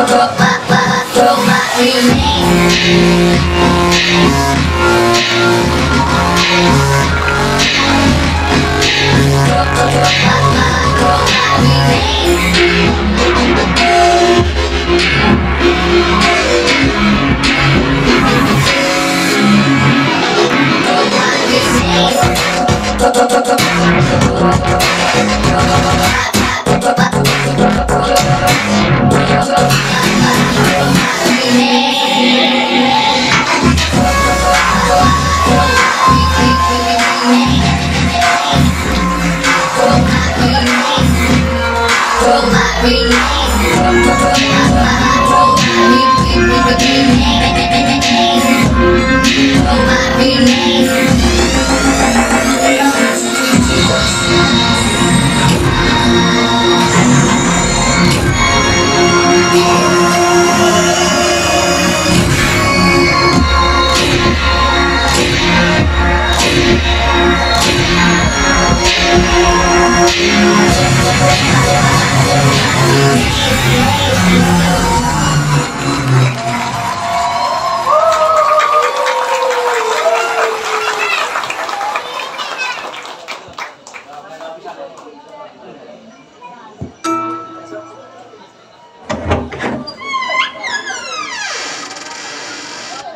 robot, robot, robot remake. Robot, robot, robot remake. Robot remake.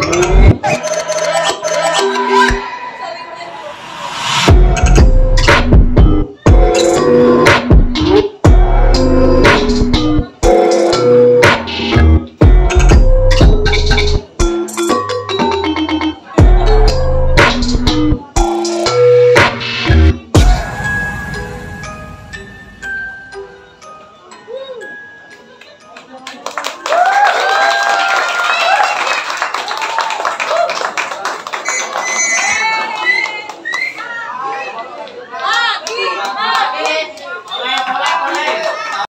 Whoa.